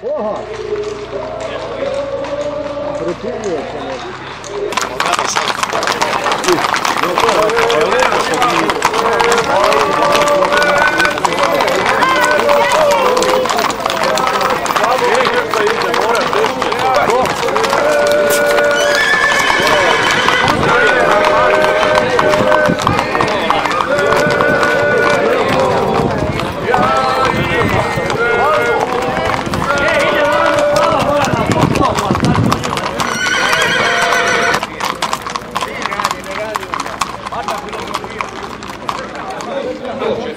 Porra! meu. Vamos lá, senhor. Não, não, não.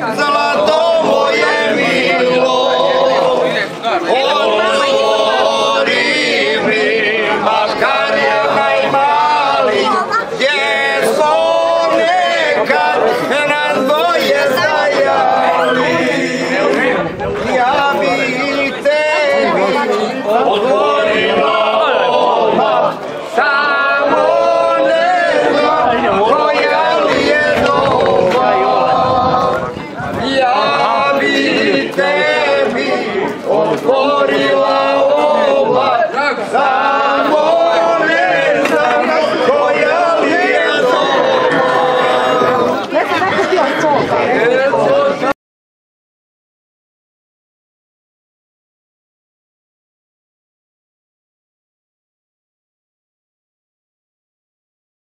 不在了 Oh.